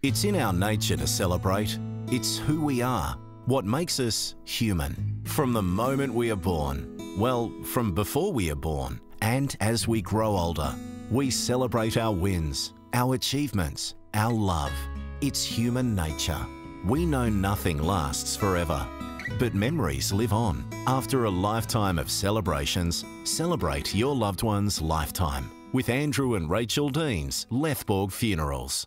It's in our nature to celebrate. It's who we are, what makes us human. From the moment we are born, well, from before we are born, and as we grow older, we celebrate our wins, our achievements, our love. It's human nature. We know nothing lasts forever, but memories live on. After a lifetime of celebrations, celebrate your loved one's lifetime with Andrew and Rachel Dean's Lethborg Funerals.